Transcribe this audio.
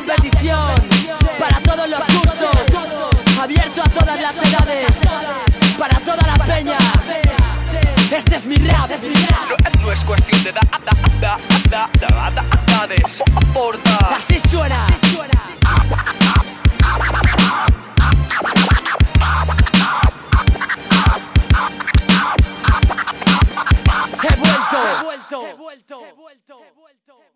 competición Para todos los gustos Abierto a todas las edades Para toda la peña. Este es mi rap este No, no es cuestión de da, da, da, da, da, da, de. Así suena. He vuelto He vuelto. He vuelto. He vuelto. He vuelto.